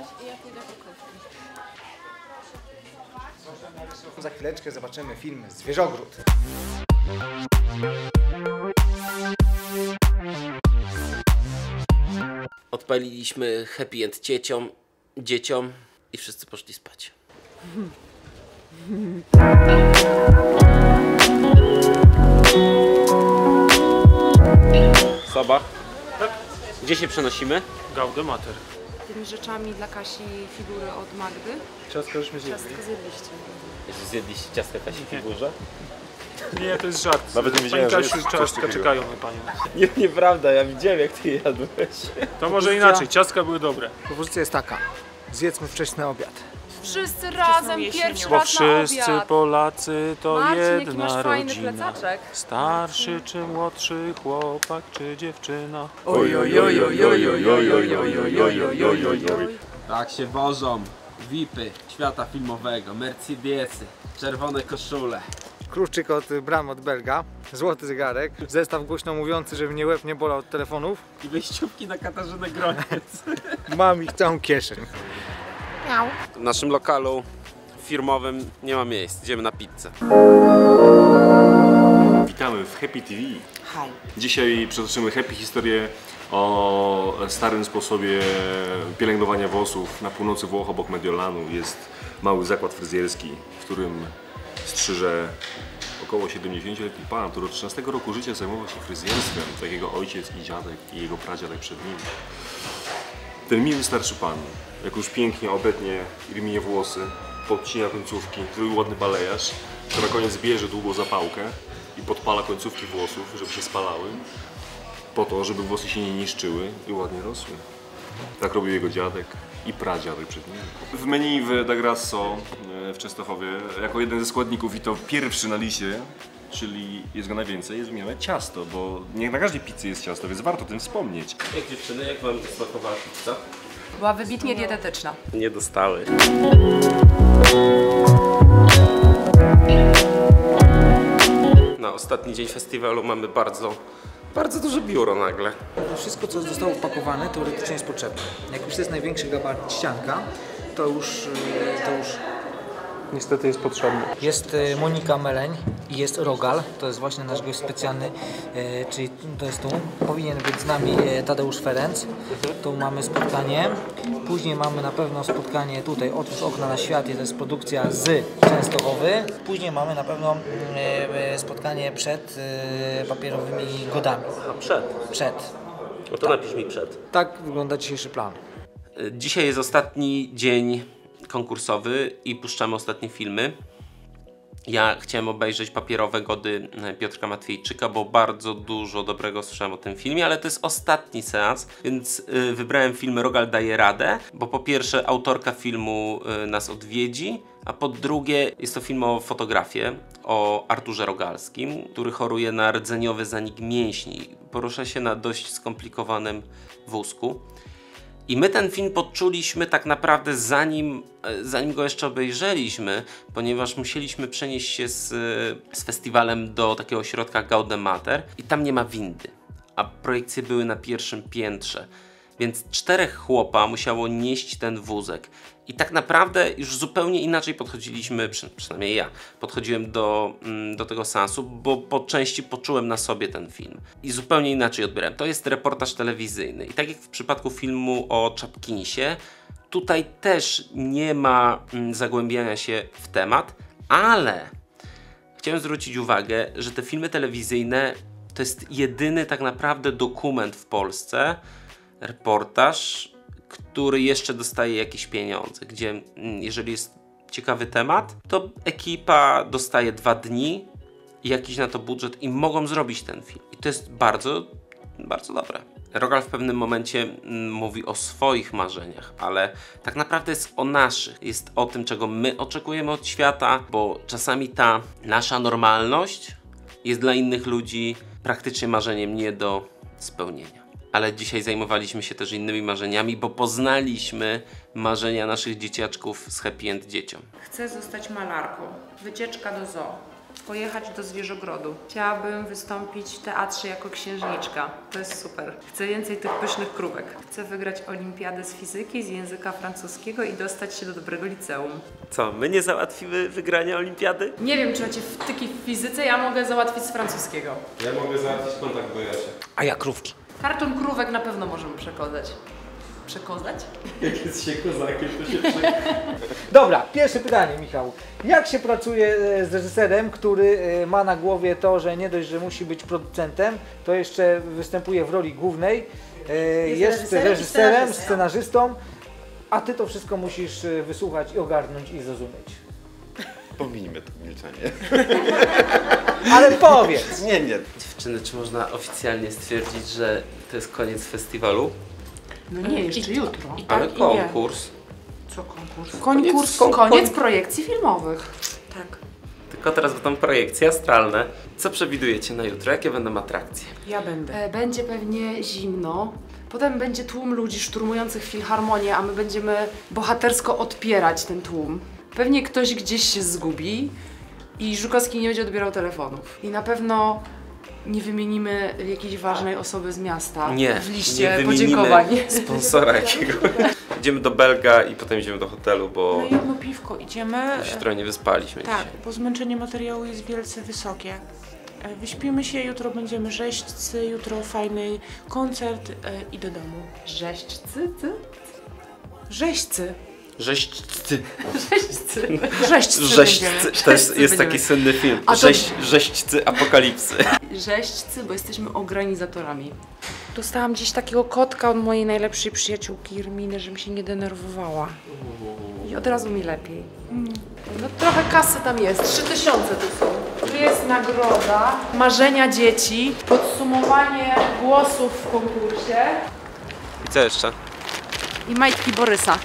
coś i ja pójdę po kawę. Za chwileczkę zobaczymy film Zwierzogród. Odpaliliśmy happy end dzieciom, dzieciom i wszyscy poszli spać. Soba? Gdzie się przenosimy? Gaudemater. Tymi rzeczami dla Kasi figury od Magdy. Ciastko już my Ciastko zjedliście. Zjedliście ciastka Kasi w górze? Nie, to jest żart. Nawet nie wiedziałem, Pani że Kasiu, jest coś ciastka takiego. czekają na panią. Nie, nieprawda, ja widziałem jak ty jadłeś. To może inaczej, ciastka były dobre. Propozycja jest taka. Zjedzmy wczesny obiad. Wszyscy razem pierwszy Bo raz na wszyscy obiad. Polacy to Marcin, jaki jedna masz fajny rodzina. plecaczek. Starszy czy młodszy chłopak czy dziewczyna. Oj, oj, oj, oj, oj, oj, oj, oj, oj, oj, oj, oj, oj, oj, oj. Tak się wożą VIPy świata filmowego, Mercedesy, czerwone koszule. Kluczyk od bram od Belga, złoty zegarek, zestaw głośno mówiący, żeby mnie łeb nie bolał od telefonów. I wejściówki na Katarzynę Groniec. Mam ich całą kieszeń. W naszym lokalu firmowym nie ma miejsc, idziemy na pizzę. Witamy w Happy TV. Haj. Dzisiaj przetoczymy happy historię o starym sposobie pielęgnowania włosów. Na północy Włoch, obok Mediolanu, jest mały zakład fryzjerski, w którym strzyże około 70-letni pan, który od 13 roku życia zajmował się fryzjerstwem, tak jego ojciec i dziadek i jego pradziadek przed nim. Ten miły starszy pan, jak już pięknie obetnie i wymienie włosy, podcina końcówki, zrobi ładny balejarz, to na koniec bierze długą zapałkę i podpala końcówki włosów, żeby się spalały, po to, żeby włosy się nie niszczyły i ładnie rosły. Tak robił jego dziadek i pradziadek przed nim. W menu w Da Grasso e, w Częstochowie jako jeden ze składników i to pierwszy na liście, czyli jest go najwięcej, jest wymienione ciasto, bo nie na każdej pizzy jest ciasto, więc warto o tym wspomnieć. Jak dziewczyny, jak wam smakowała pizza? Była wybitnie dietetyczna. Nie dostały. Na ostatni dzień festiwalu mamy bardzo, bardzo duże biuro nagle. Wszystko, co zostało wpakowane, teoretycznie jest potrzebne. Jak już jest największy gabaryt ścianka, to już, e, to już Niestety jest potrzebny. Jest e, Monika Meleń i jest Rogal, to jest właśnie nasz gość specjalny, e, czyli to jest tu. Powinien być z nami e, Tadeusz Ferenc. Tu mamy spotkanie. Później mamy na pewno spotkanie tutaj, otóż Okna na świat, to jest produkcja z Częstochowy. Później mamy na pewno spotkanie przed papierowymi godami. A przed? Przed. No to napisz mi przed. Tak wygląda dzisiejszy plan. Dzisiaj jest ostatni dzień konkursowy i puszczamy ostatnie filmy. Ja chciałem obejrzeć papierowe gody e, Piotrka Matwiejczyka, bo bardzo dużo dobrego słyszałem o tym filmie, ale to jest ostatni seans, więc y, wybrałem film Rogal daje radę, bo po pierwsze autorka filmu y, nas odwiedzi, a po drugie jest to film o fotografię, o Arturze Rogalskim, który choruje na rdzeniowy zanik mięśni. Porusza się na dość skomplikowanym wózku. I my ten film poczuliśmy tak naprawdę zanim, e, zanim go jeszcze obejrzeliśmy, ponieważ musieliśmy przenieść się z, e, z festiwalem do takiego ośrodka Gaudemater i tam nie ma windy, a projekcje były na pierwszym piętrze. Więc czterech chłopa musiało nieść ten wózek. I tak naprawdę już zupełnie inaczej podchodziliśmy, przy, przynajmniej ja, podchodziłem do, mm, do tego sensu, bo po części poczułem na sobie ten film. I zupełnie inaczej odbierałem. To jest reportaż telewizyjny. I tak jak w przypadku filmu o Czapkinsie, tutaj też nie ma mm, zagłębiania się w temat, ale chciałem zwrócić uwagę, że te filmy telewizyjne to jest jedyny tak naprawdę dokument w Polsce, reportaż, który jeszcze dostaje jakieś pieniądze, gdzie mm, jeżeli jest ciekawy temat, to ekipa dostaje dwa dni, jakiś na to budżet i mogą zrobić ten film. I to jest bardzo, bardzo dobre. Rogal w pewnym momencie mm, mówi o swoich marzeniach, ale tak naprawdę jest o naszych. Jest o tym, czego my oczekujemy od świata, bo czasami ta nasza normalność jest dla innych ludzi praktycznie marzeniem nie do spełnienia. Ale dzisiaj zajmowaliśmy się też innymi marzeniami, bo poznaliśmy marzenia naszych dzieciaczków z Happy End Dzieciom. Chcę zostać malarką. Wycieczka do zoo. pojechać do Zwierzogrodu. Chciałabym wystąpić w teatrze jako księżniczka. To jest super. Chcę więcej tych pysznych krówek. Chcę wygrać olimpiadę z fizyki, z języka francuskiego i dostać się do dobrego liceum. Co, my nie załatwimy wygrania olimpiady? Nie wiem, czy macie wtyki w fizyce, ja mogę załatwić z francuskiego. Ja mogę załatwić kontakt do Jasia. A ja krówki. Karton krówek na pewno możemy przekozać. Przekozać? Jak jest się kozakiem, to się Dobra, pierwsze pytanie, Michał. Jak się pracuje e, z reżyserem, który e, ma na głowie to, że nie dość, że musi być producentem, to jeszcze występuje w roli głównej, e, jest, reżyserem i reżyserem, scenarzystą. a ty to wszystko musisz wysłuchać i ogarnąć i zrozumieć. Pominijmy to milczenie. Ale powiedz! Nie, nie. Dziewczyny, czy można oficjalnie stwierdzić, że to jest koniec festiwalu? No nie, jeszcze jutro. I Ale tak, i nie. konkurs. Co konkurs? Koniec Konkurs, kon- koniec projekcji filmowych. Tak. Tylko teraz będą projekcje astralne. Co przewidujecie na jutro? Jakie będą atrakcje? Ja będę. E, Będzie pewnie zimno. Potem będzie tłum ludzi szturmujących filharmonię, a my będziemy bohatersko odpierać ten tłum. Pewnie ktoś gdzieś się zgubi i Żukowski nie będzie odbierał telefonów. I na pewno nie wymienimy jakiejś ważnej osoby z miasta Nie, w liście nie wymienimy podziękowań. sponsora jakiego. Idziemy do Belga i potem idziemy do hotelu, bo Na jedno piwko idziemy. się trochę nie wyspaliśmy Tak, dzisiaj. bo zmęczenie materiału jest wielce wysokie. E, Wyśpimy się, jutro będziemy rzeźcy, jutro fajny koncert e, i do domu. Rzeźcy, ty? Rzeźcy. Rzeźcy. Rzeźcy. Rzeźcy Rzeźcy. To jest, jest taki słynny film. A to- Rzeź, rzeźcy apokalipsy. Rzeźcy, bo jesteśmy organizatorami. Dostałam gdzieś takiego kotka od mojej najlepszej przyjaciółki Irminy, żebym się nie denerwowała. I od razu mi lepiej. No trochę kasy tam jest, 3000 tu są. Tu jest nagroda, marzenia dzieci, podsumowanie głosów w konkursie I co jeszcze? i majtki Borysa.